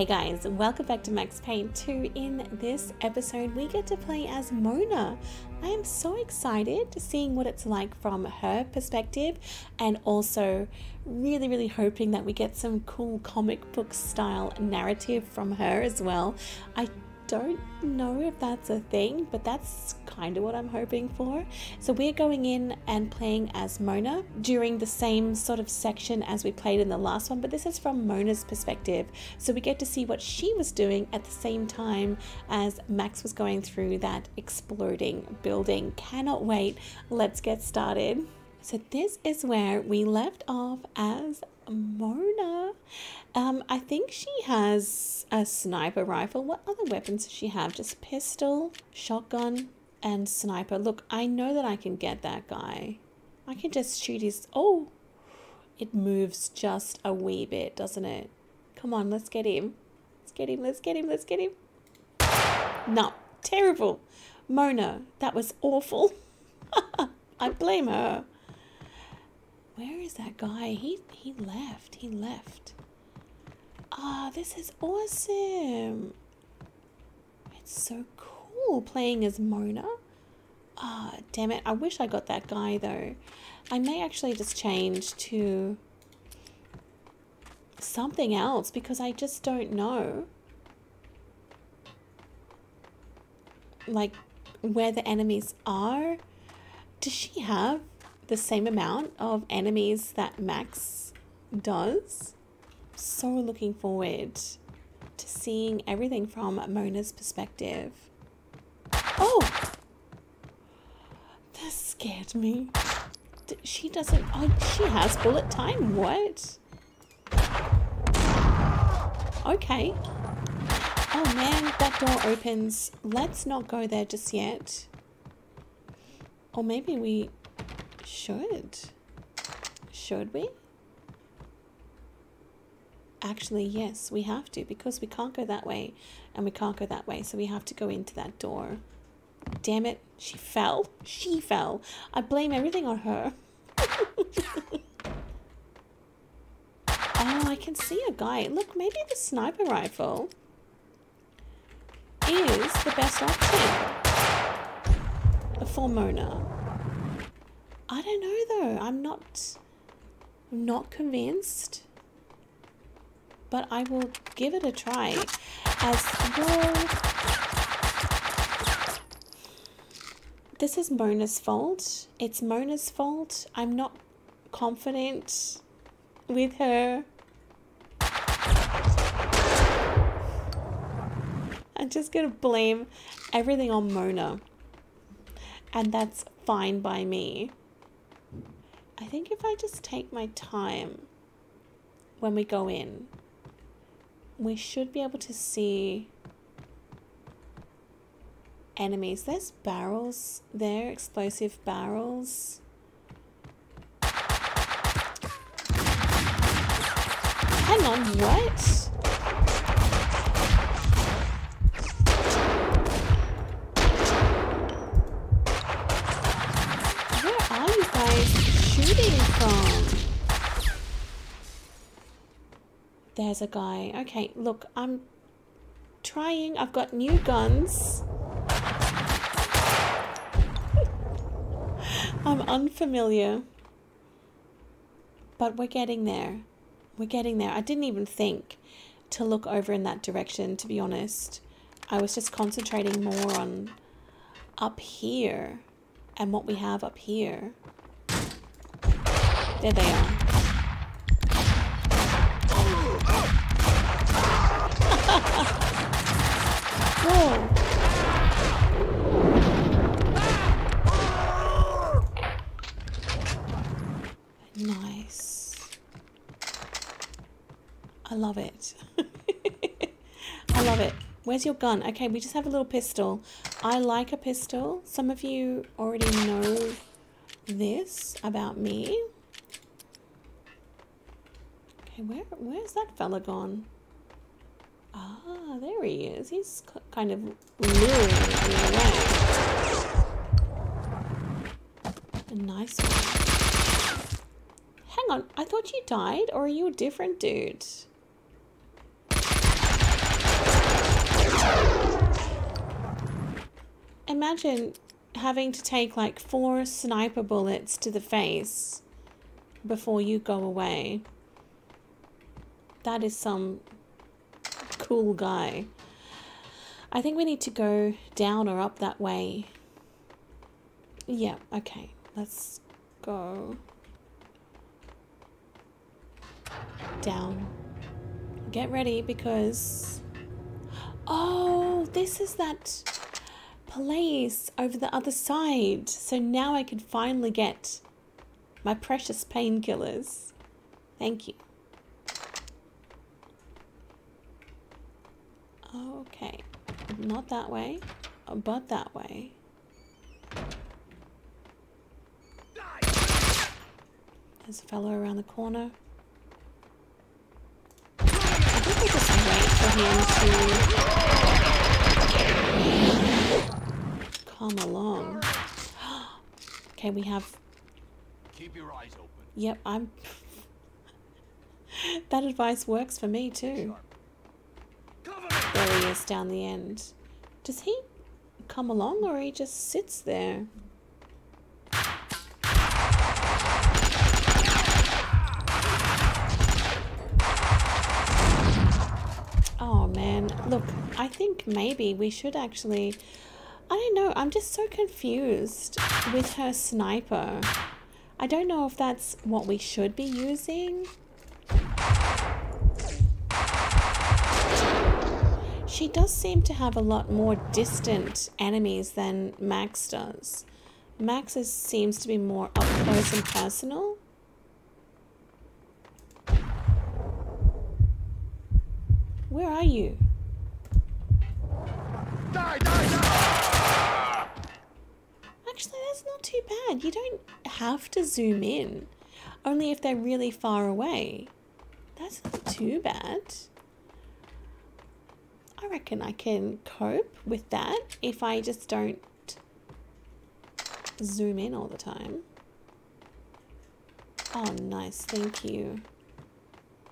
Hey guys, welcome back to Max Payne 2. In this episode, we get to play as Mona. I am so excited to seeing what it's like from her perspective and also really, really hoping that we get some cool comic book style narrative from her as well. I don't know if that's a thing, but that's kind of what I'm hoping for. So we're going in and playing as Mona during the same sort of section as we played in the last one, but this is from Mona's perspective. So we get to see what she was doing at the same time as Max was going through that exploding building. Cannot wait. Let's get started. So this is where we left off as Mona. Um, I think she has a sniper rifle. What other weapons does she have? Just pistol, shotgun, and sniper. Look, I know that I can get that guy. I can just shoot his... Oh! It moves just a wee bit, doesn't it? Come on, let's get him. Let's get him, let's get him, let's get him. No, terrible. Mona, that was awful. I blame her. Where is that guy? He he left. He left. Ah, oh, this is awesome. It's so cool playing as Mona. Ah, oh, damn it. I wish I got that guy though. I may actually just change to something else because I just don't know. Like where the enemies are. Does she have the same amount of enemies that Max does. So looking forward to seeing everything from Mona's perspective. Oh! That scared me. She doesn't... Oh, she has bullet time. What? Okay. Oh man, that door opens. Let's not go there just yet. Or maybe we should. Should we? Actually, yes, we have to because we can't go that way and we can't go that way. So we have to go into that door. Damn it. She fell. She fell. I blame everything on her. oh, I can see a guy. Look, maybe the sniper rifle is the best option for Mona. I don't know though. I'm not I'm not convinced. But I will give it a try. As well This is Mona's fault. It's Mona's fault. I'm not confident with her. I'm just gonna blame everything on Mona. And that's fine by me. I think if I just take my time when we go in, we should be able to see enemies. There's barrels there, explosive barrels. Hang on, what? There's a guy. Okay, look, I'm trying. I've got new guns. I'm unfamiliar. But we're getting there. We're getting there. I didn't even think to look over in that direction, to be honest. I was just concentrating more on up here and what we have up here. There they are. Whoa. Nice. I love it. I love it. Where's your gun? Okay, we just have a little pistol. I like a pistol. Some of you already know this about me. Okay, where where's that fella gone? Ah, there he is. He's kind of luring me away. A nice one. Hang on, I thought you died, or are you a different dude? Imagine having to take like four sniper bullets to the face before you go away. That is some cool guy. I think we need to go down or up that way. Yeah, okay. Let's go down. Get ready because... Oh, this is that place over the other side. So now I can finally get my precious painkillers. Thank you. Okay, not that way, but that way. There's a fellow around the corner. I think we'll just wait for him to come along. okay, we have. Keep your eyes open. Yep, I'm. that advice works for me too. There he is down the end. Does he come along or he just sits there? Oh man, look, I think maybe we should actually. I don't know, I'm just so confused with her sniper. I don't know if that's what we should be using. She does seem to have a lot more distant enemies than Max does. Max is, seems to be more up close and personal. Where are you? Die, die, die! Actually, that's not too bad. You don't have to zoom in. Only if they're really far away. That's not too bad. I reckon I can cope with that if I just don't zoom in all the time. Oh, nice. Thank you.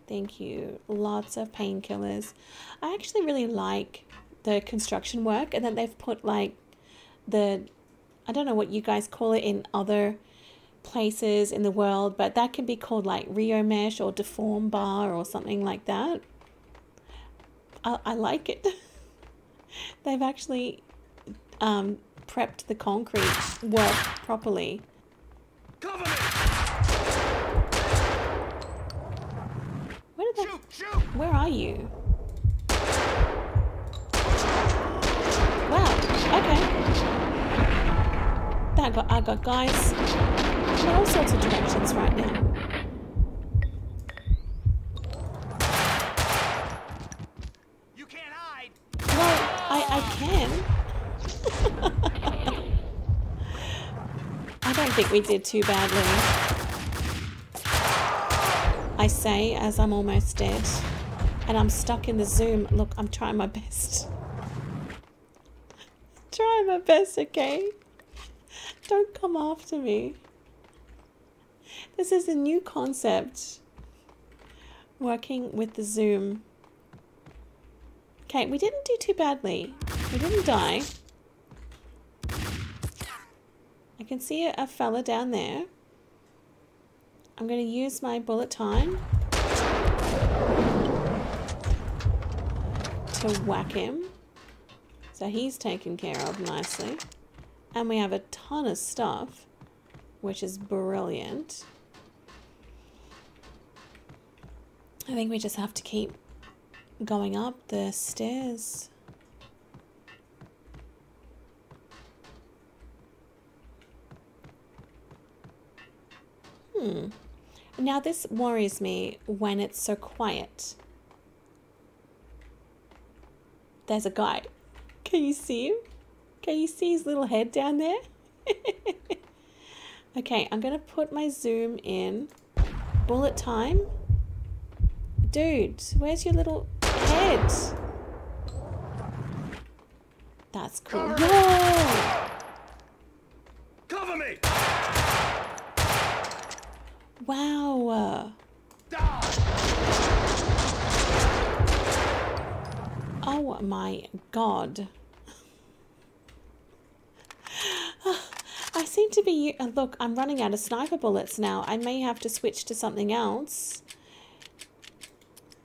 Thank you. Lots of painkillers. I actually really like the construction work and then they've put like the, I don't know what you guys call it in other places in the world, but that can be called like Reo Mesh or Deform Bar or something like that. I, I like it. They've actually um, prepped the concrete work properly. Cover me! Where did that? Shoot, shoot! Where are you? Wow. Okay. That got I got guys in all sorts of directions right now. You can't hide! Well, I I I don't think we did too badly. I say as I'm almost dead. And I'm stuck in the zoom. Look, I'm trying my best. trying my best, okay? Don't come after me. This is a new concept. Working with the zoom. Okay, we didn't do too badly. We didn't die. I can see a, a fella down there. I'm going to use my bullet time to whack him. So he's taken care of nicely. And we have a ton of stuff, which is brilliant. I think we just have to keep going up the stairs. Hmm. Now this worries me when it's so quiet. There's a guy. Can you see him? Can you see his little head down there? okay, I'm gonna put my zoom in. Bullet time. Dude, where's your little head? That's cool. Cover. Whoa! Cover me! Wow. Oh my god. I seem to be. Look, I'm running out of sniper bullets now. I may have to switch to something else.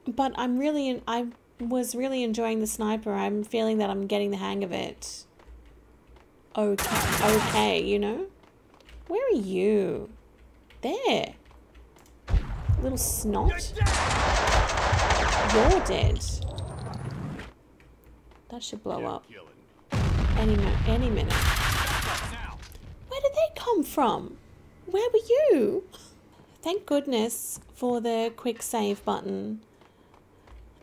But I'm really. I was really enjoying the sniper. I'm feeling that I'm getting the hang of it. Okay. Okay, you know? Where are you? There. Little snot. You're dead. That should blow up. Any, any minute. Where did they come from? Where were you? Thank goodness for the quick save button.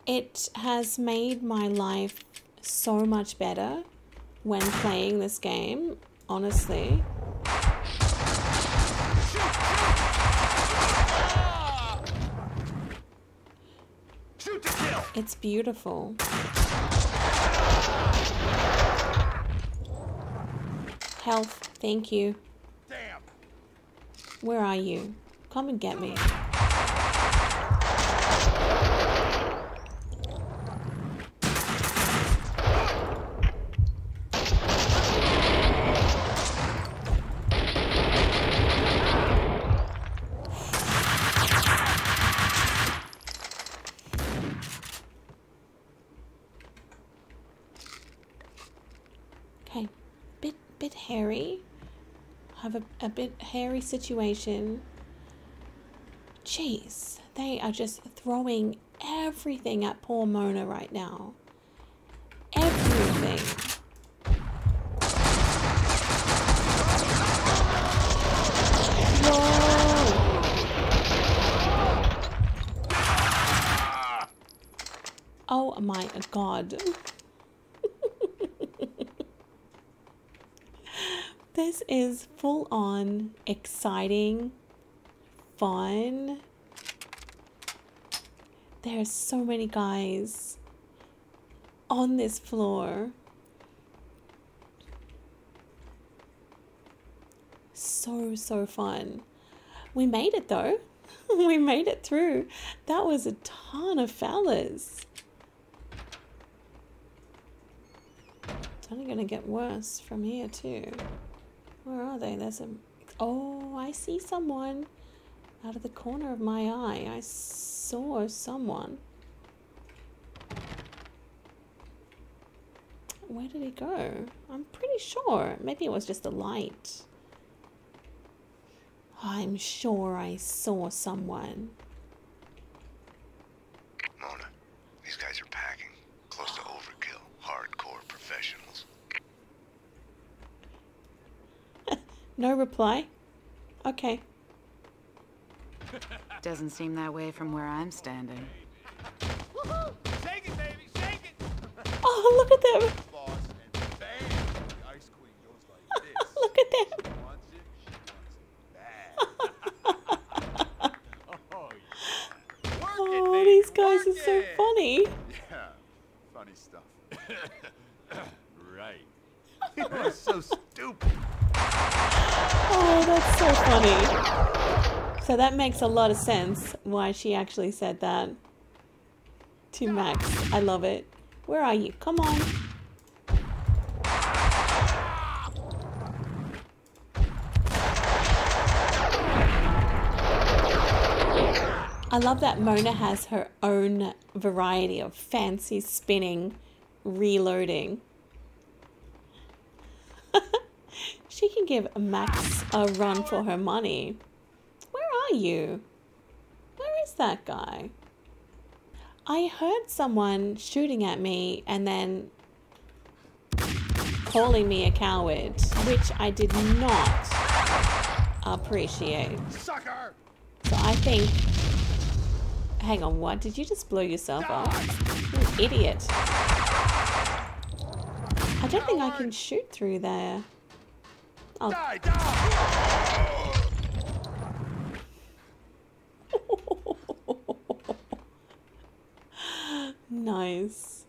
It has made my life so much better when playing this game, honestly. It's beautiful. Health, thank you. Damn. Where are you? Come and get me. Okay, bit bit hairy. Have a, a bit hairy situation. Jeez, they are just throwing everything at poor Mona right now. Everything. Oh my god. This is full on exciting, fun. There's so many guys on this floor. So, so fun. We made it though. we made it through. That was a ton of fellas. It's only going to get worse from here too. Where are they? There's a. Oh, I see someone. Out of the corner of my eye, I saw someone. Where did he go? I'm pretty sure. Maybe it was just the light. I'm sure I saw someone. Mona, these guys are packing. Close to overkill. Hardcore professionals. No reply? Okay. Doesn't seem that way from where I'm standing. Shake it, baby, shake it. Oh, look at them! Boss, and bam, the ice queen goes like this. Look at them! She wants it. She wants it bad. oh yeah. Work it, oh, baby, these guys are so funny. Yeah, funny stuff. right. You're so stupid. Oh, that's so funny. So that makes a lot of sense why she actually said that to Max. I love it. Where are you? Come on. I love that Mona has her own variety of fancy spinning, reloading. she can give Max a run for her money. Where are you? Where is that guy? I heard someone shooting at me and then calling me a coward, which I did not appreciate. Sucker! So I think. Hang on, what? Did you just blow yourself up? You idiot. I don't think I can shoot through there. Oh, Die, die! nice.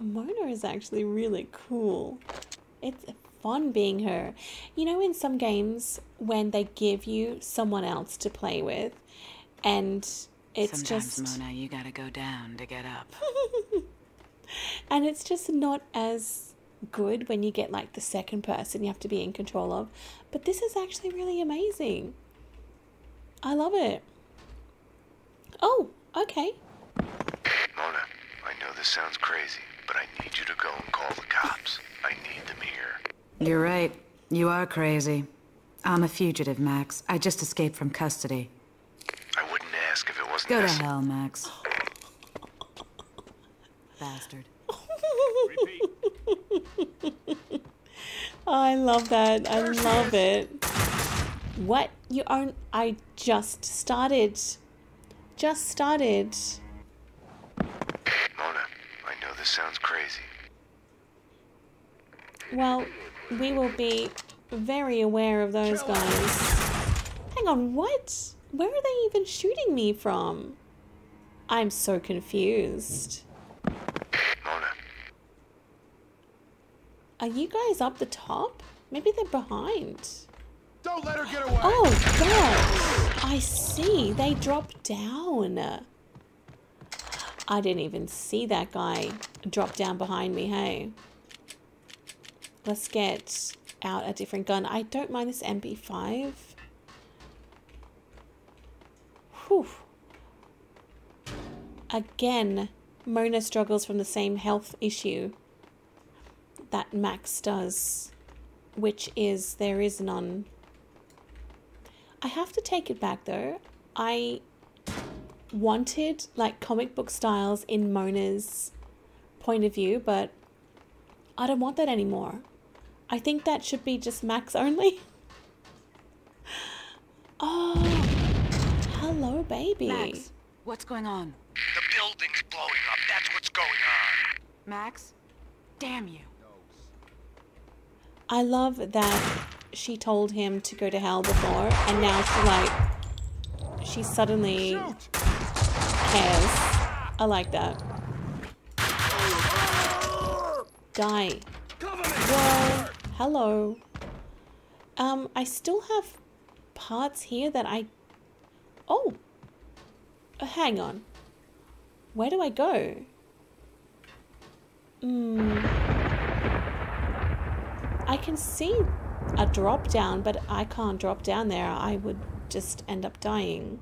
Mona is actually really cool. It's fun being her. You know, in some games, when they give you someone else to play with, and it's Sometimes, just. Mona, you gotta go down to get up. and it's just not as good when you get like the second person you have to be in control of. But this is actually really amazing. I love it. Oh, okay. Mona, I know this sounds crazy, but I need you to go and call the cops. I need them here. You're right. You are crazy. I'm a fugitive, Max. I just escaped from custody. I wouldn't ask if it wasn't Go to hell, Max. Bastard. Repeat. Oh, I love that. I love it. What? You own. I just started. Just started. Mona, I know this sounds crazy. Well, we will be very aware of those guys. Hang on, what? Where are they even shooting me from? I'm so confused. Mona, Are you guys up the top? Maybe they're behind. Don't let her get away. Oh, God. I see. They drop down. I didn't even see that guy drop down behind me, hey. Let's get out a different gun. I don't mind this MP5. Whew. Again, Mona struggles from the same health issue that Max does, which is there is none. I have to take it back though. I wanted like comic book styles in Mona's point of view, but I don't want that anymore. I think that should be just Max only. Oh, hello, baby. Max, what's going on? the building's blowing up. That's what's going on. Max? Damn you. I love that she told him to go to hell before, and now she like she suddenly cares. I like that. Die. Whoa. Hello. Um, I still have parts here that I. Oh. Uh, hang on. Where do I go? Hmm. I can see a drop down, but I can't drop down there. I would just end up dying.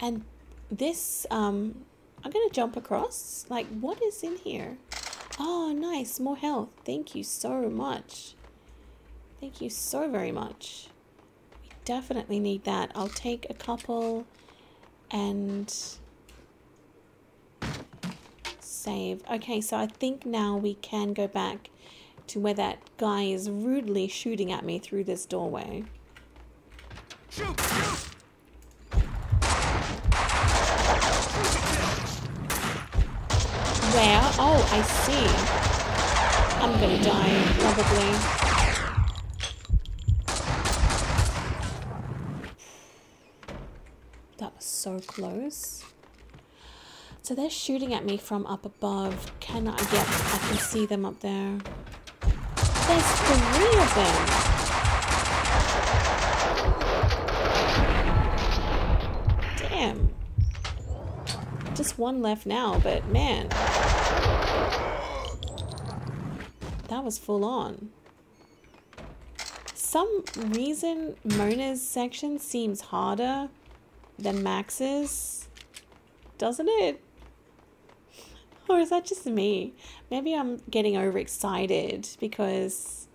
And this, um, I'm gonna jump across. Like, what is in here? Oh, nice, more health. Thank you so much. Thank you so very much. We definitely need that. I'll take a couple and save. Okay, so I think now we can go back to where that guy is rudely shooting at me through this doorway. Shoot. Where? Oh, I see. I'm gonna die, probably. That was so close. So they're shooting at me from up above. Can I? Yep, I can see them up there. There's three of them. Damn. Just one left now, but man. That was full on. Some reason Mona's section seems harder than Max's. Doesn't it? Or is that just me? Maybe I'm getting overexcited because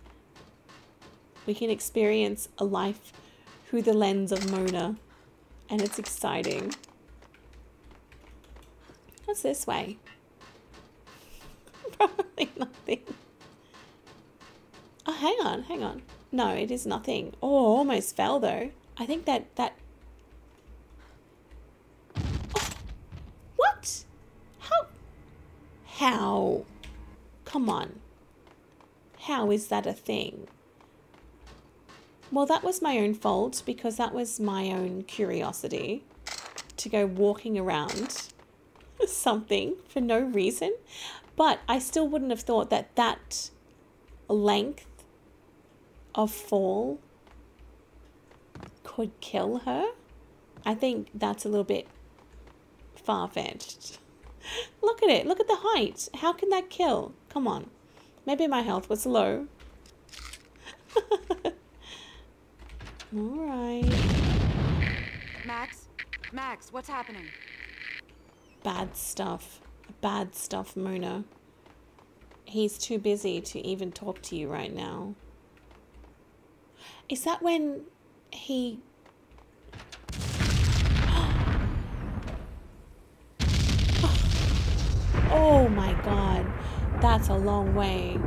we can experience a life through the lens of Mona and it's exciting. What's this way? Probably nothing. Oh, hang on, hang on. No, it is nothing. Oh, almost fell though. I think that that. Oh, what? How? How? Come on. How is that a thing? Well, that was my own fault because that was my own curiosity to go walking around something for no reason. But I still wouldn't have thought that that length of fall could kill her. I think that's a little bit far fetched. Look at it. Look at the height. How can that kill? Come on. Maybe my health was low. Alright. Max? Max, what's happening? Bad stuff. Bad stuff, Mona. He's too busy to even talk to you right now. Is that when he. That's a long way.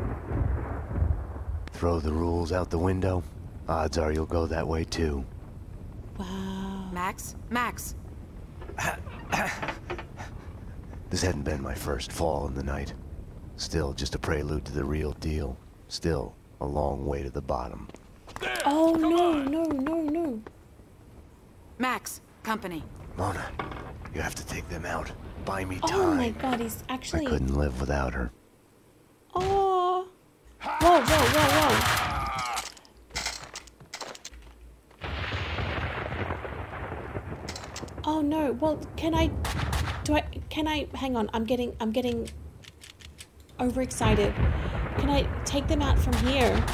Throw the rules out the window. Odds are you'll go that way too. Wow. Max? Max! This hadn't been my first fall in the night. Still just a prelude to the real deal. Still a long way to the bottom. Oh no, no, no, no. Max! Company. Mona, you have to take them out. Buy me time. Oh my god, he's actually... I couldn't live without her. Oh. Whoa, whoa, whoa, whoa. Oh no. Well, can I do I can I hang on. I'm getting I'm getting overexcited. Can I take them out from here?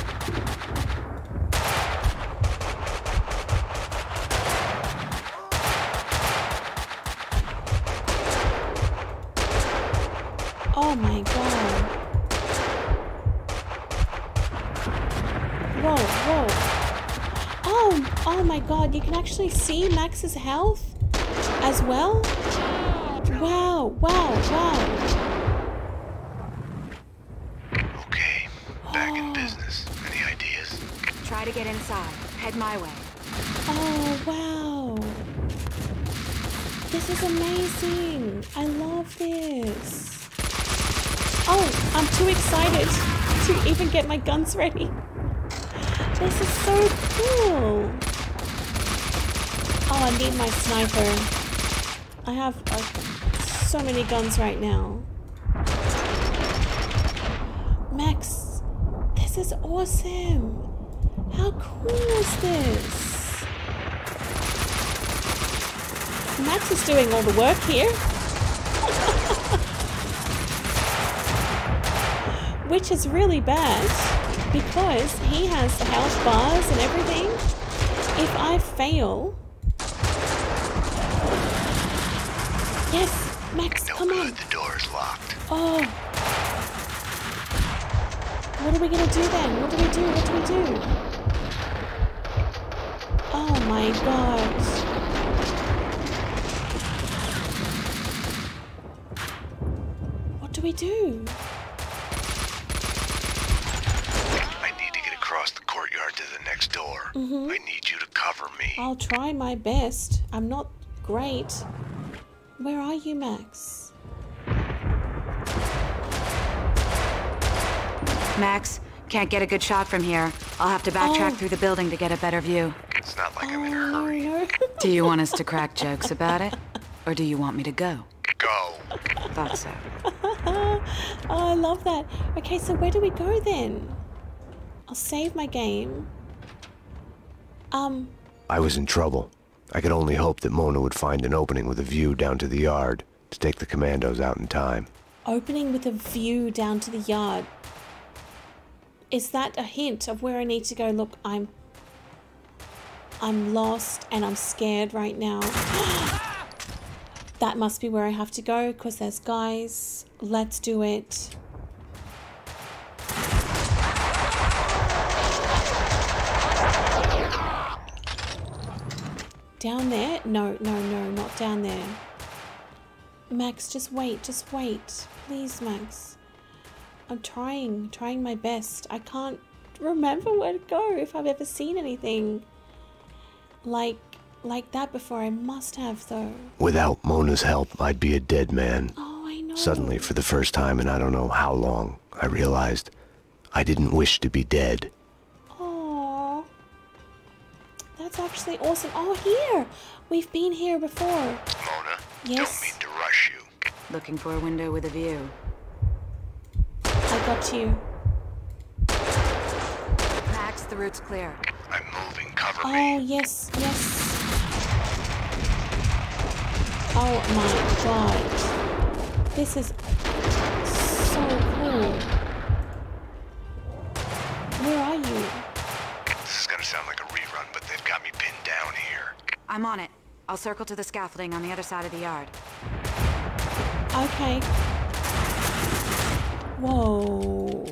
Oh my god. Whoa, whoa. Oh, oh my god, you can actually see Max's health as well? Wow, wow, wow. Okay, back in oh. business. Any ideas? Try to get inside. Head my way. Oh, wow. This is amazing. I love this. Oh, I'm too excited to even get my guns ready. This is so cool. I need my sniper. I have uh, so many guns right now. Max, this is awesome. How cool is this? Max is doing all the work here. Which is really bad because he has health bars and everything. If I fail. Yes, Max, No come good, on. the door's locked. Oh. What are we gonna do then? What do we do? What do we do? Oh my god. What do we do? I need to get across the courtyard to the next door. Mm-hmm. I need you to cover me. I'll try my best. I'm not great. Where are you, Max? Max, can't get a good shot from here. I'll have to backtrack Oh. through the building to get a better view. It's not like I'm Oh in a no, hurry. no. Do you want us to crack jokes about it? Or do you want me to go? Go. Thought so. oh, I love that. Okay, so where do we go then? I'll save my game. Um, I was in trouble. I could only hope that Mona would find an opening with a view down to the yard to take the commandos out in time. opening with a view down to the yard. Is that a hint of where I need to go? Look, I'm I'm lost and I'm scared right now. that must be where I have to go because there's guys. Let's do it. Down there? No, no, no, not down there. Max, just wait, just wait. Please, Max. I'm trying, trying my best. I can't remember where to go if I've ever seen anything like like that before. I must have though. Without Mona's help, I'd be a dead man. Oh, I know. Suddenly, for the first time in I don't know how long, I realized I didn't wish to be dead. That's actually awesome. Oh, here. We've been here before. Mona, Yes. don't mean to rush you. Looking for a window with a view. I got you. Max, the route's clear. I'm moving. Cover Oh, me. yes, yes. Oh my god. This is so cool. Where are you? I'm on it. I'll circle to the scaffolding on the other side of the yard. Okay. Whoa.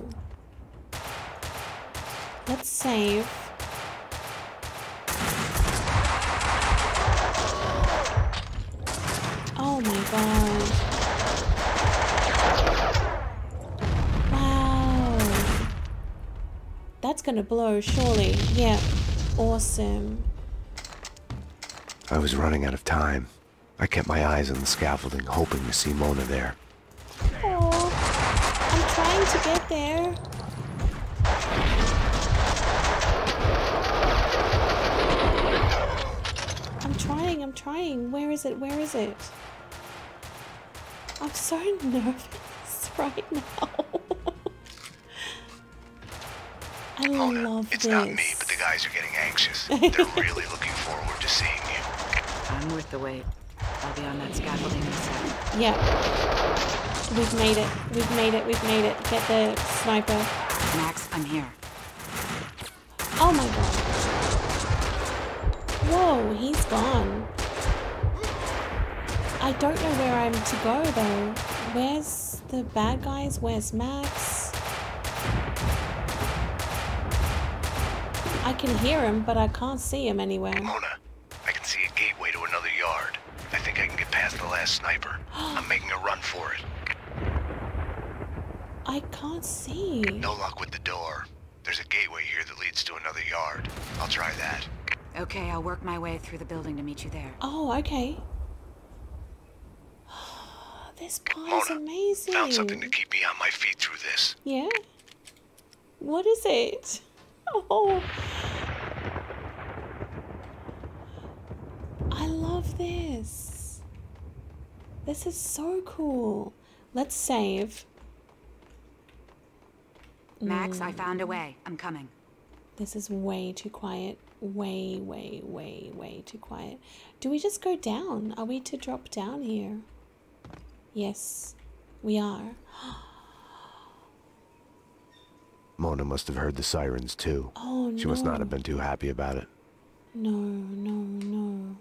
Let's save. Oh my god. Wow. That's gonna blow, surely. Yeah. Awesome. I was running out of time. I kept my eyes on the scaffolding, hoping to see Mona there. Oh, I'm trying to get there. I'm trying, I'm trying. Where is it? Where is it? I'm so nervous right now. I Mona, love it's this. not me, but the guys are getting anxious. They're really looking forward to seeing you. I'm worth the wait. I'll be on that scaffolding in a second. Yeah. We've made it. We've made it. We've made it. Get the sniper. Max, I'm here. Oh my god. Whoa, he's gone. I don't know where I'm to go though. Where's the bad guys? Where's Max? I can hear him, but I can't see him anywhere. Mona, last sniper. I'm making a run for it. I can't see. No luck with the door. There's a gateway here that leads to another yard. I'll try that. Okay, I'll work my way through the building to meet you there. Oh, okay. This part is Mona, amazing. Found something to keep me on my feet through this. Yeah? What is it? Oh. I love this. This is so cool. Let's save. Max, I hmm. found a way. I'm coming. This is way too quiet. Way, way, way, way too quiet. Do we just go down? Are we to drop down here? Yes, we are. Mona must have heard the sirens too. Oh She must not have been too happy about it. No, no, no.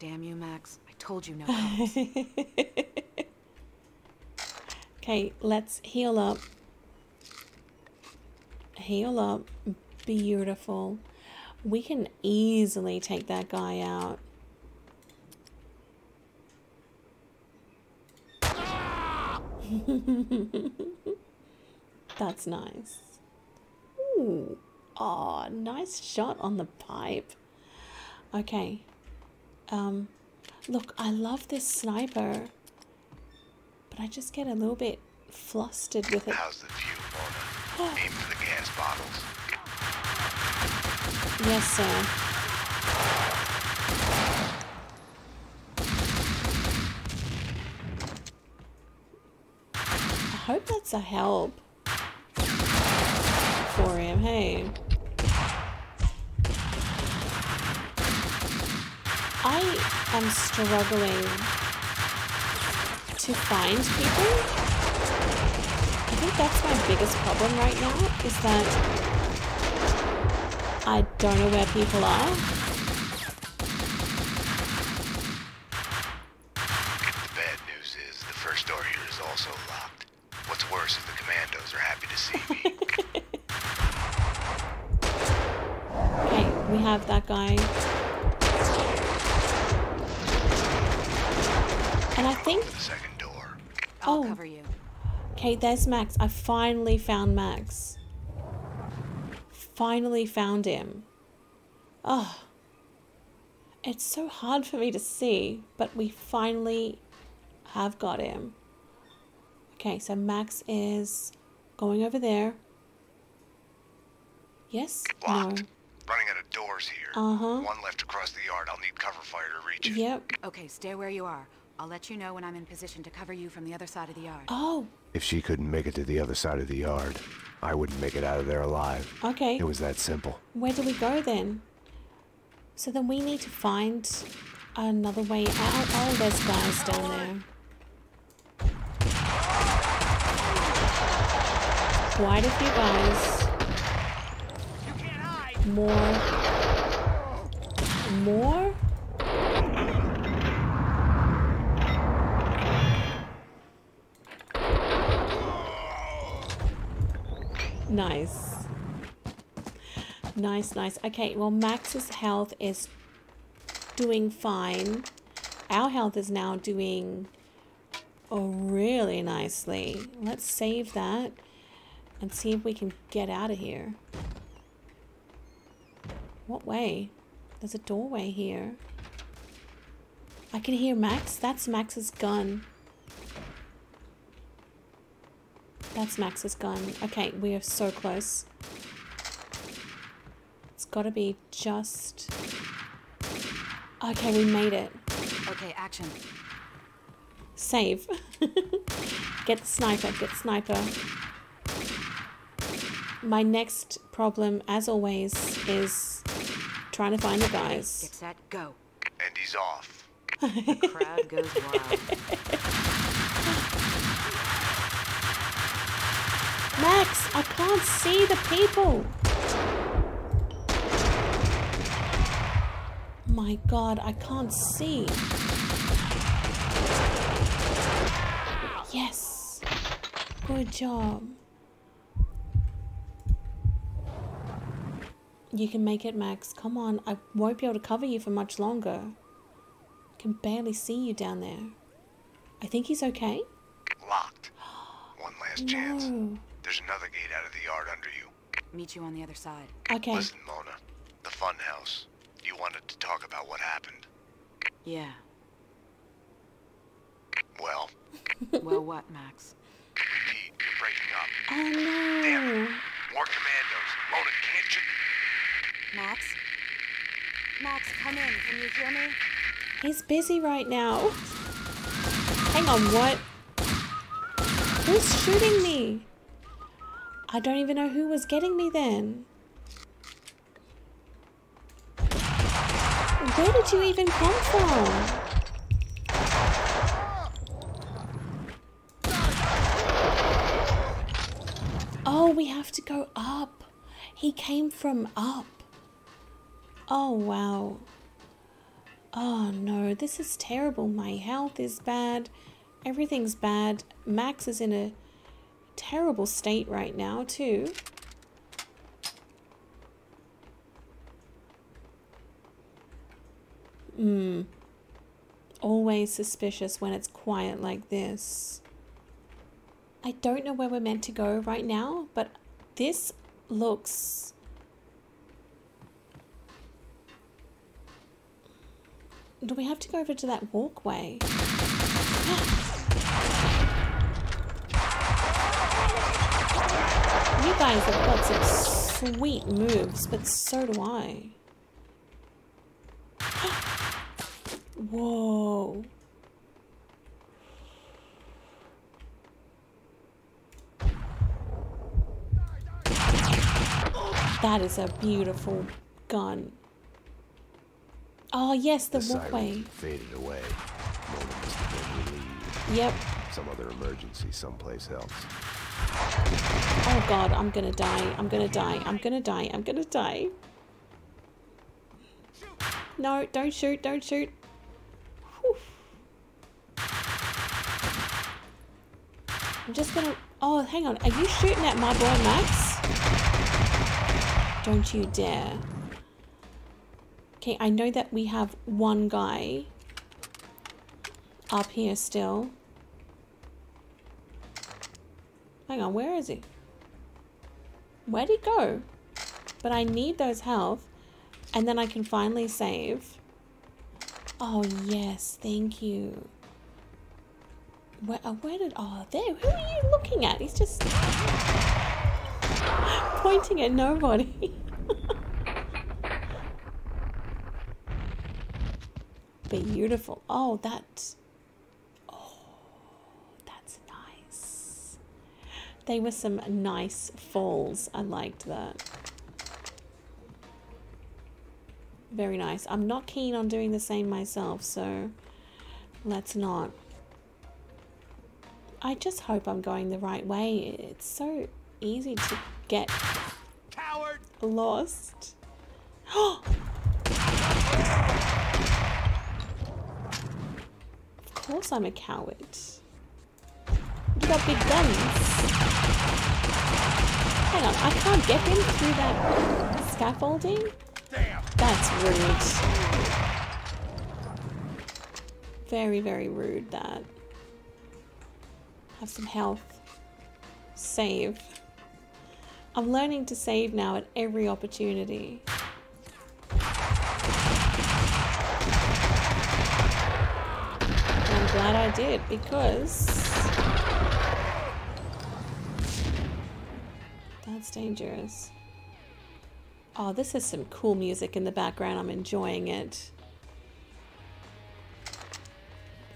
Damn you, Max. I told you no. Okay, let's heal up. Heal up. Beautiful. We can easily take that guy out. That's nice. Ooh. Oh, nice shot on the pipe. Okay. Um, look, I love this sniper. But I just get a little bit flustered with it. How's the view, Mona? Aim for the gas bottles. Yes, sir. I hope that's a help for him. Hey. I am struggling to find people. I think that's my biggest problem right now is that I don't know where people are. The bad news is the first door here is also locked. What's worse is the commandos are happy to see me. Okay, we have that guy. And I think, the second door. I'll Oh. cover you. okay, there's Max. I finally found Max. Finally found him. Oh, it's so hard for me to see, but we finally have got him. Okay, so Max is going over there. Yes? Locked. Running out of doors here. Uh-huh. One left across the yard. I'll need cover fire to reach No. it. Yep. Okay, stay where you are. I'll let you know when I'm in position to cover you from the other side of the yard. Oh, If she couldn't make it to the other side of the yard, I wouldn't make it out of there alive. okay. It was that simple. Where do we go then? So then we need to find another way out. Oh, there's guys down there. Quite a few guys. You can't hide. More. More? Nice. Nice, nice. Okay, well, Max's health is doing fine. Our health is now doing oh, really nicely. Let's save that and see if we can get out of here. What way? There's a doorway here. I can hear Max. That's Max's gun. That's Max's gun. Okay, we are so close. It's gotta be just... Okay, we made it. Okay, action. Save. get the sniper, get the sniper. My next problem, as always, is trying to find the guys. Get guys. set, go. And he's off. The crowd goes wild. Max, I can't see the people. My god, I can't see. Yes. Good job. You can make it, Max. Come on. I won't be able to cover you for much longer. I Can barely see you down there. I think he's okay. Locked. One last chance. No. There's another gate out of the yard under you. Meet you on the other side. Okay. Listen, Mona. The fun house. You wanted to talk about what happened. Yeah. Well, Well, what, Max? Pete, you're breaking up. Oh no. More commandos. Mona, can't you? Max? Max, come in. Can you hear me? He's busy right now. Hang on, what? Who's shooting me? I don't even know who was getting me then. Where did you even come from? Oh, we have to go up. He came from up. Oh, wow. Oh no, this is terrible. My health is bad. Everything's bad. Max is in a terrible state right now, too. Hmm. Always suspicious when it's quiet like this. I don't know where we're meant to go right now, but this looks Do we have to go over to that walkway? Guys have got some sweet moves, but so do I. Whoa. That is a beautiful gun. Oh, yes, the, The walkway. faded away. Mona must have been relieved. Yep. Some other emergency someplace else. Oh god, I'm gonna die. I'm gonna die. I'm gonna die. I'm gonna die. No, don't shoot. Don't shoot. Whew. I'm just gonna. Oh, hang on. Are you shooting at my boy Max? Don't you dare. Okay, I know that we have one guy up here still. Hang on, where is he? Where'd he go? But I need those health. And then I can finally save. Oh, yes. Thank you. Where, uh, where did... Oh, there. Who are you looking at? He's just... pointing at nobody. Beautiful. Oh, that... Oh, that's nice. They were some nice falls. I liked that. Very nice. I'm not keen on doing the same myself, so let's not. I just hope I'm going the right way. It's so easy to get Coward! lost. of course I'm a coward. Guns. Hang on, I can't get him through that scaffolding? Damn! That's rude. Very, very rude that. Have some health. Save. I'm learning to save now at every opportunity. I'm glad I did because that's dangerous. Oh, this is some cool music in the background. I'm enjoying it.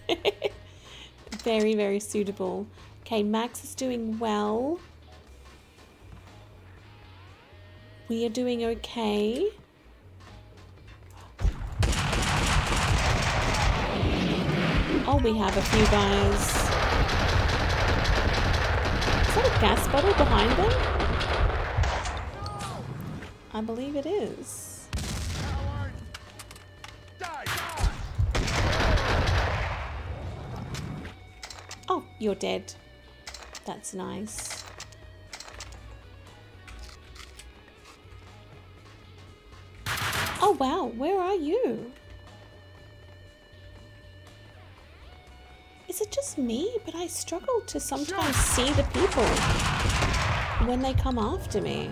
very, very suitable. Okay, Max is doing well. We are doing okay. Oh, we have a few guys. Is that a gas bottle behind them? I believe it is. Oh, you're dead. That's nice. Oh wow, where are you? Is it just me? But I struggle to sometimes see the people when they come after me.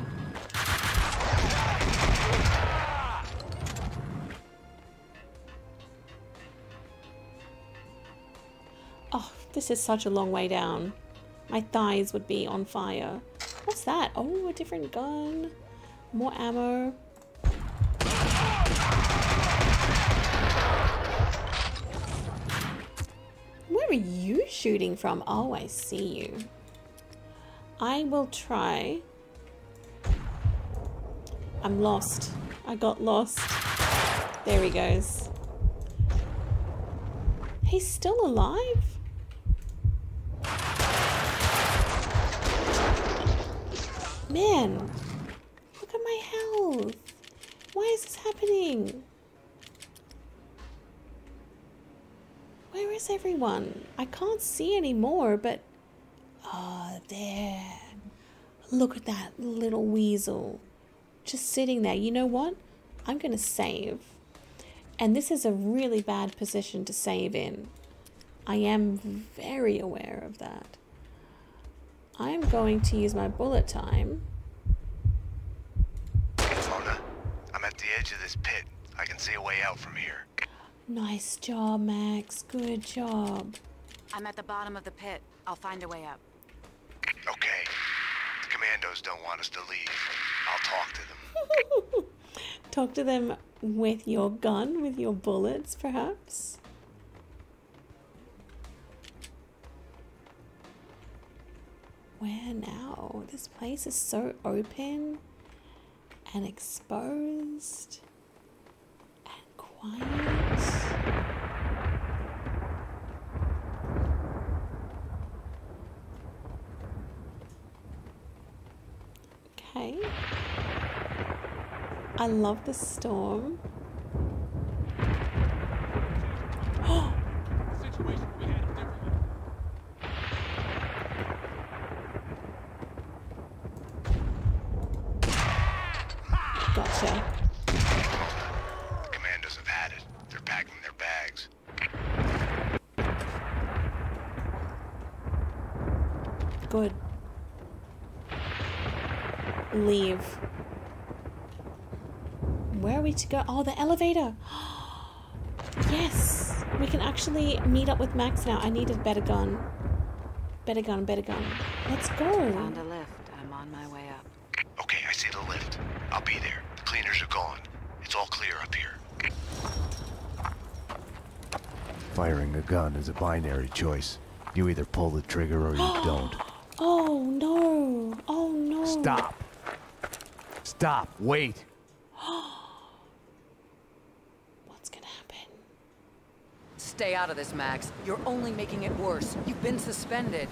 This is such a long way down. My thighs would be on fire. What's that? Oh, a different gun. More ammo. Where are you shooting from? Oh, I see you. I will try. I'm lost. I got lost. There he goes. He's still alive? Man, look at my health. Why is this happening? Where is everyone? I can't see anymore, but. Oh, there. Look at that little weasel. Just sitting there. You know what? I'm going to save. And this is a really bad position to save in. I am very aware of that. I am going to use my bullet time. Mona, I'm at the edge of this pit. I can see a way out from here. Nice job, Max. Good job. I'm at the bottom of the pit. I'll find a way up. Okay. The commandos don't want us to leave. I'll talk to them. Talk to them with your gun, with your bullets, perhaps. Where now? This place is so open and exposed and quiet. Okay. I love the storm. Situation we had differently. Gotcha. The commandos have had it. They're packing their bags. Good. Leave. Where are we to go? Oh, the elevator. Yes. We can actually meet up with Max now. I need a better gun. Better gun, better gun. Let's Found go. a lift. I'm on my way up. Okay, I see the lift. I'll be there. The cleaners are gone. It's all clear up here. Firing a gun is a binary choice. You either pull the trigger or you don't. Oh no. Oh no. Stop. Stop. Wait. What's gonna happen? Stay out of this, Max. You're only making it worse. You've been suspended.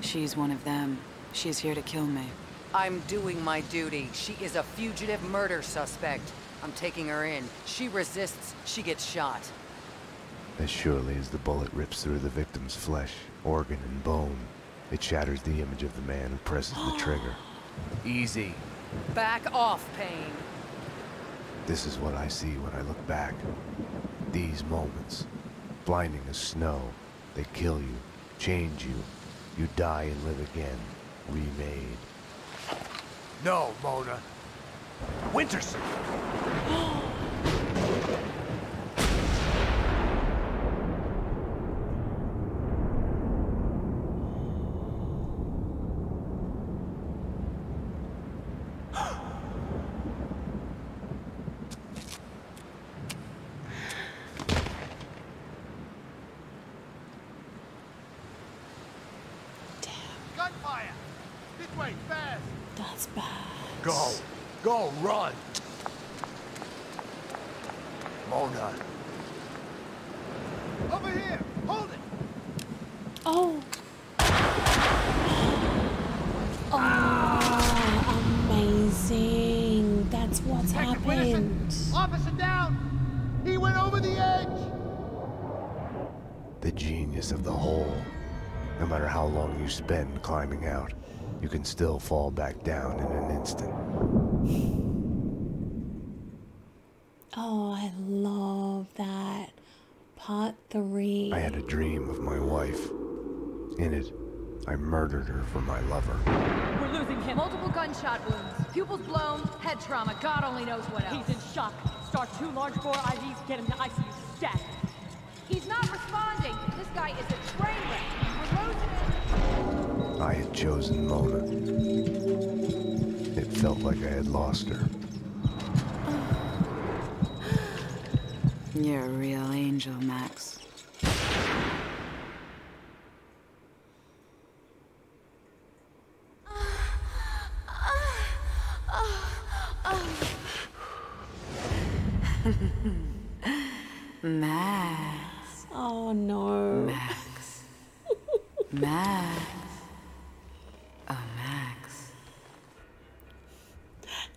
She's one of them. She's here to kill me. I'm doing my duty. She is a fugitive murder suspect. I'm taking her in. She resists, she gets shot. As surely as the bullet rips through the victim's flesh, organ, and bone, it shatters the image of the man who presses the trigger. Easy. Back off, Payne. This is what I see when I look back. These moments. Blinding as snow. They kill you, change you. You die and live again. Remade. No, Mona. Winterson! Gunfire! This way, fast! that's bad. Go! Go, run! Mona. Over here! Hold it! Oh. Oh, amazing. That's what's Detective happened. Winterson! Officer down! He went over the edge! The genius of the hole. No matter how long you spend climbing out, you can still fall back down in an instant. Oh, I love that. Part three. I had a dream of my wife. In it, I murdered her for my lover. We're losing him. Multiple gunshot wounds, pupils blown, head trauma, God only knows what else. He's in shock. Start two large bore IVs, get him to ICU stat. He's not responding. This guy is I had chosen Mona. It felt like I had lost her. You're a real angel, Max. Oh no. Max. Max. Oh, Max.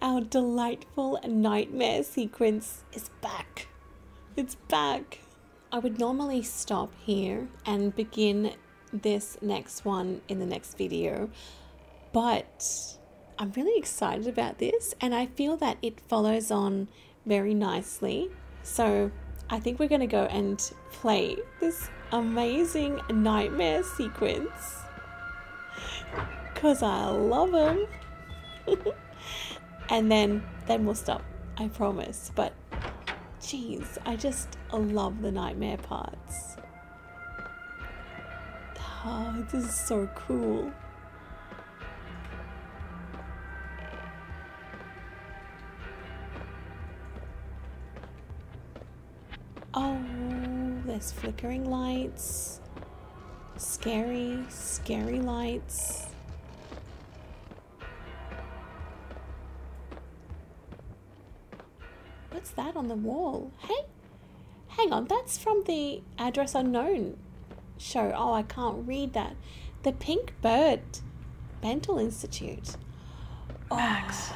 Our delightful nightmare sequence is back. It's back. I would normally stop here and begin this next one in the next video, but I'm really excited about this and I feel that it follows on very nicely. So I think we're going to go and play this amazing nightmare sequence because I love them. and then then we'll stop. I promise. But jeez, I just love the nightmare parts. Oh, this is so cool. Oh, there's flickering lights. Scary, scary lights. That on the wall? Hey, hang on, that's from the Address Unknown show. Oh, I can't read that. The Pink Bird Mental Institute. Max.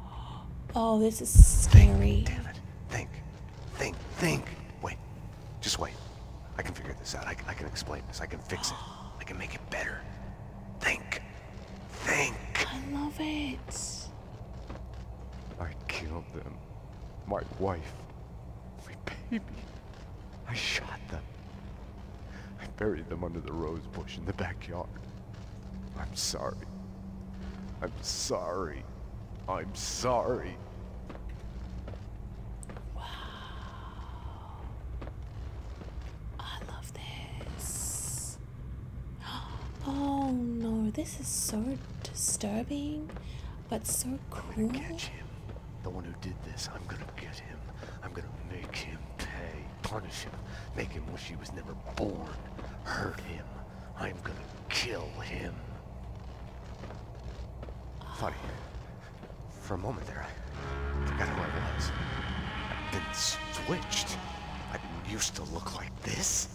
Oh, oh this is scary. Damn it. Think. Think. Think. Wait. Just wait. I can figure this out. I, I can explain this. I can fix it. I can make it better. Think. Think. I love it. I killed them. My wife. My baby. I shot them. I buried them under the rose bush in the backyard. I'm sorry. I'm sorry. I'm sorry. Wow. I love this. Oh no, this is so disturbing, but so cool. Catch him. Did this. I'm gonna get him. I'm gonna make him pay. Punish him. Make him wish he was never born. Hurt him. I'm gonna kill him. Funny. For a moment there, I forgot who I was. I've been switched. Been used to look like this?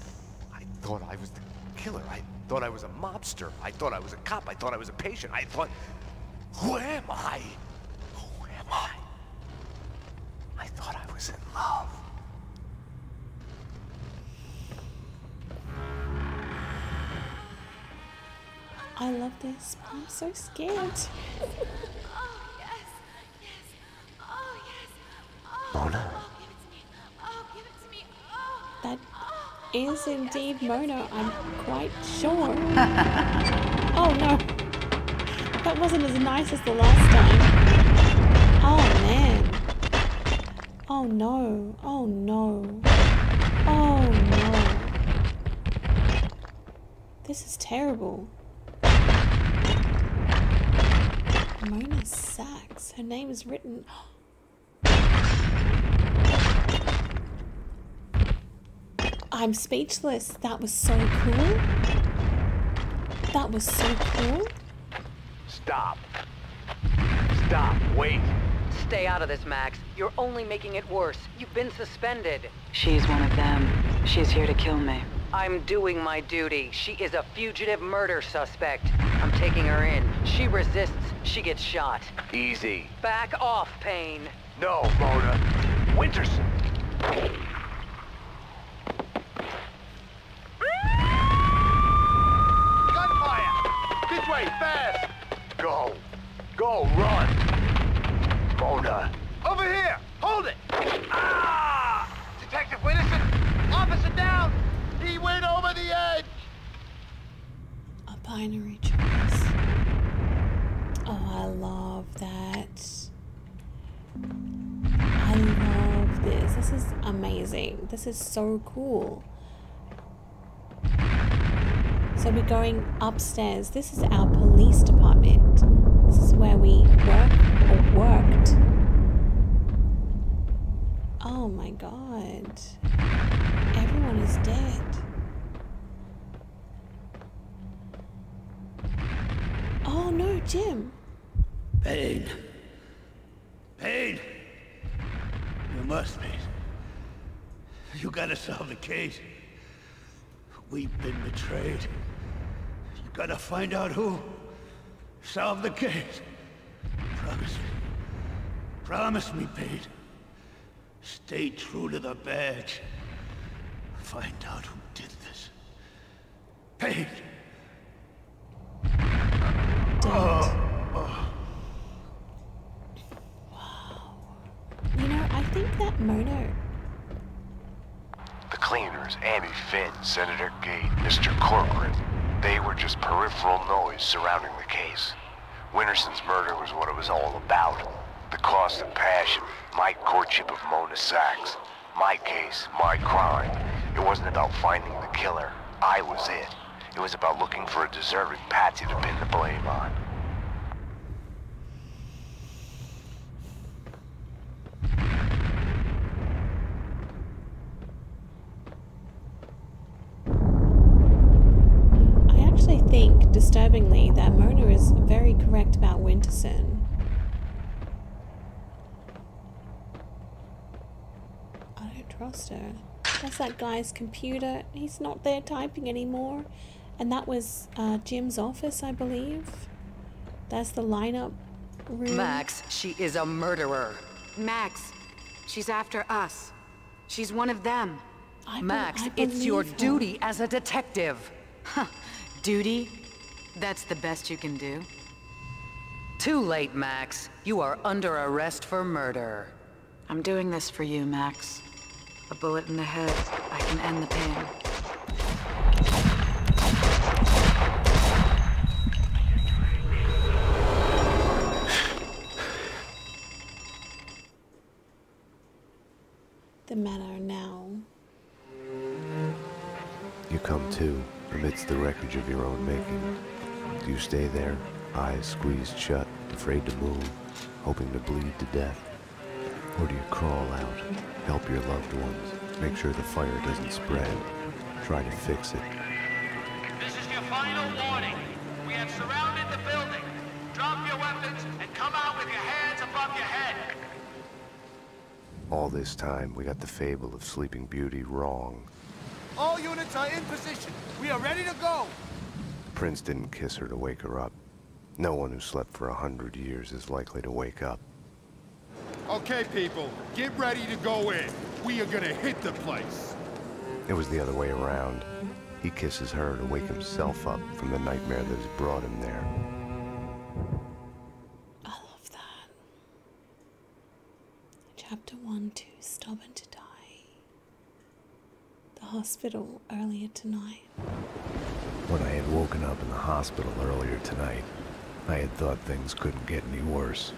I thought I was the killer. I thought I was a mobster. I thought I was a cop. I thought I was a patient. I thought. Who am I? This, but I'm so scared. Oh, yes. Yes. Oh, yes. Oh, Mona? oh, give it to me. Oh, give it to me. Oh. That is indeed Mona, I'm quite sure. oh no. That wasn't as nice as the last time. Oh man. Oh no. Oh no. Oh no. This is terrible. Mona Sax. Her name is written. I'm speechless. That was so cool. That was so cool. Stop. Stop. Wait. Stay out of this, Max. You're only making it worse. You've been suspended. She's one of them. She's here to kill me. I'm doing my duty. She is a fugitive murder suspect. I'm taking her in. She resists. She gets shot. Easy. Back off, Payne. No, Mona. Winterson. Gunfire! This way, fast! Go. Go, run! Mona. Over here! Hold it! Ah! Detective Winterson! Officer down! He went over the edge! A binary choice. Oh, I love that. I love this. This is amazing. This is so cool. So we're going upstairs. This is our police department. This is where we work or worked. Oh my god. Everyone is dead. Oh no, Jim. Payne. Payne. You must be. You gotta solve the case. We've been betrayed. You gotta find out who. Solve the case. Promise me. Promise me, Payne. Stay true to the badge. Find out who did this. Payne. Dead. You know, I think that Mono. The cleaners, Amy Finn, Senator Gate, Mr. Corcoran, they were just peripheral noise surrounding the case. Winterson's murder was what it was all about. The cost of passion, my courtship of Mona Sax. My case, my crime. It wasn't about finding the killer. I was it. It was about looking for a deserving patsy to pin the blame on. I actually think, disturbingly, that Mona is very correct about Winterson. I don't trust her. That's that guy's computer. He's not there typing anymore. And that was uh, Jim's office, I believe. That's the lineup room. Max, she is a murderer. Max, she's after us. She's one of them. I be- Max, I it's your her. duty as a detective. Duty? That's the best you can do? Too late, Max. You are under arrest for murder. I'm doing this for you, Max. A bullet in the head, I can end the pain. The men are now. You come to, amidst the wreckage of your own making. Do you stay there, eyes squeezed shut, afraid to move, hoping to bleed to death? Or do you crawl out, help your loved ones, make sure the fire doesn't spread, try to fix it? This time, we got the fable of Sleeping Beauty wrong. All units are in position. We are ready to go. Prince didn't kiss her to wake her up. No one who slept for a hundred years is likely to wake up. Okay, people, get ready to go in. We are gonna hit the place. It was the other way around. He kisses her to wake himself up from the nightmare that has brought him there. I love that. Chapter 1 Too Stubborn to Die. The hospital earlier tonight. When I had woken up in the hospital earlier tonight, I had thought things couldn't get any worse.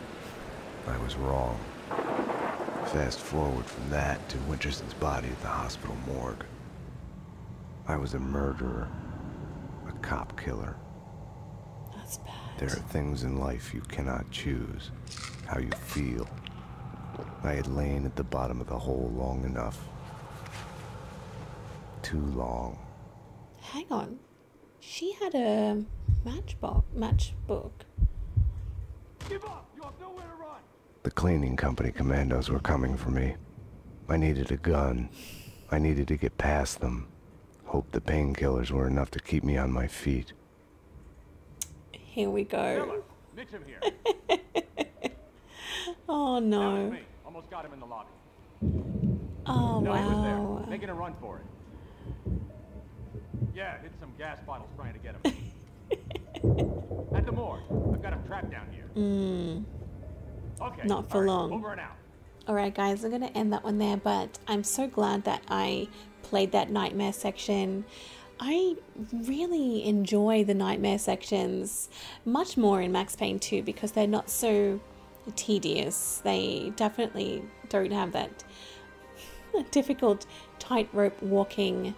I was wrong. Fast forward from that to Winterson's body at the hospital morgue. I was a murderer, a cop killer. That's bad. There are things in life you cannot choose, how you feel. I had lain at the bottom of the hole long enough. Too long. Hang on. She had a matchbox matchbook. Give up! You have nowhere to run! The cleaning company commandos were coming for me. I needed a gun. I needed to get past them. Hope the painkillers were enough to keep me on my feet. Here we go. Miller, Mitchum here. Oh no. me. Almost got him in the lobby. Oh No, he was wow. there. Making a run for it. Yeah, hit some gas bottles trying to get him. At the morgue. I've got him trapped down here. Mm. Okay. Not for all right, long. Over and out. Alright, guys, I'm going to end that one there, but I'm so glad that I played that nightmare section. I really enjoy the nightmare sections much more in Max Payne 2 because they're not so tedious. They definitely don't have that difficult tightrope walking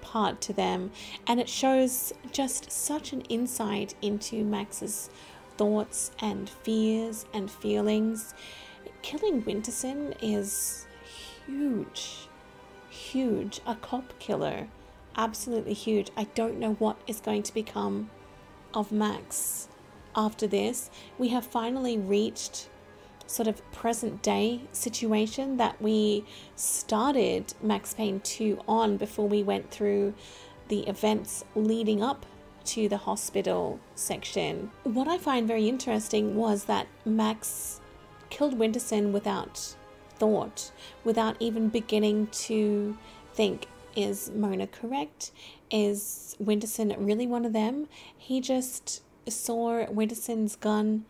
part to them, and it shows just such an insight into Max's thoughts and fears and feelings. Killing Winterson is huge, huge. A cop killer, absolutely huge. I don't know what is going to become of Max after this. We have finally reached sort of present day situation that we started Max Payne 2 on before we went through the events leading up to the hospital section. What I find very interesting was that Max killed Winterson without thought, without even beginning to think is Mona correct? Is Winterson really one of them? He just saw Winterson's gun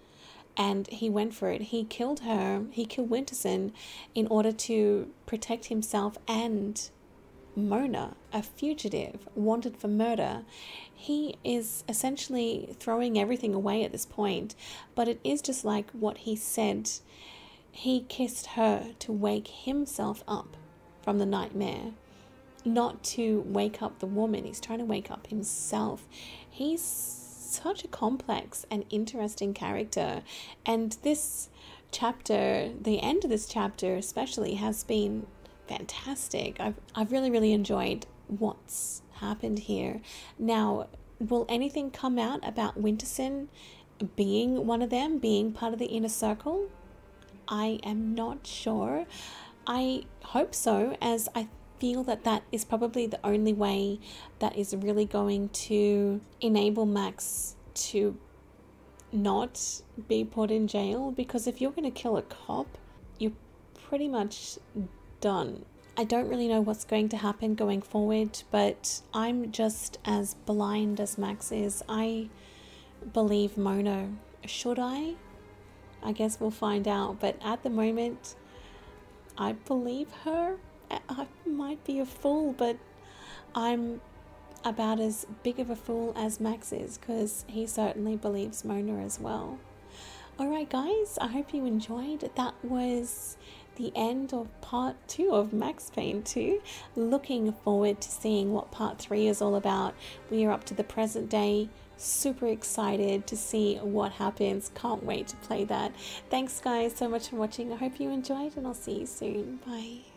and he went for it. He killed her, he killed Winterson in order to protect himself and Mona, a fugitive wanted for murder. He is essentially throwing everything away at this point, but it is just like what he said. He kissed her to wake himself up from the nightmare, not to wake up the woman. He's trying to wake up himself. He's such a complex and interesting character, and this chapter, the end of this chapter especially, has been fantastic. I've, I've really, really enjoyed what's happened here. Now, will anything come out about Winterson being one of them, being part of the inner circle? I am not sure. I hope so, as I feel that that is probably the only way that is really going to enable Max to not be put in jail. Because if you're going to kill a cop, you're pretty much done. I don't really know what's going to happen going forward, but I'm just as blind as Max is. I believe Mona. Should I? I guess we'll find out, but at the moment, I believe her. I- might be a fool, but I'm about as big of a fool as Max is because he certainly believes Mona as well. Alright, guys, I hope you enjoyed. That was the end of part two of Max Payne 2. Looking forward to seeing what part three is all about. We are up to the present day. Super excited to see what happens. Can't wait to play that. Thanks, guys, so much for watching. I hope you enjoyed, and I'll see you soon. Bye.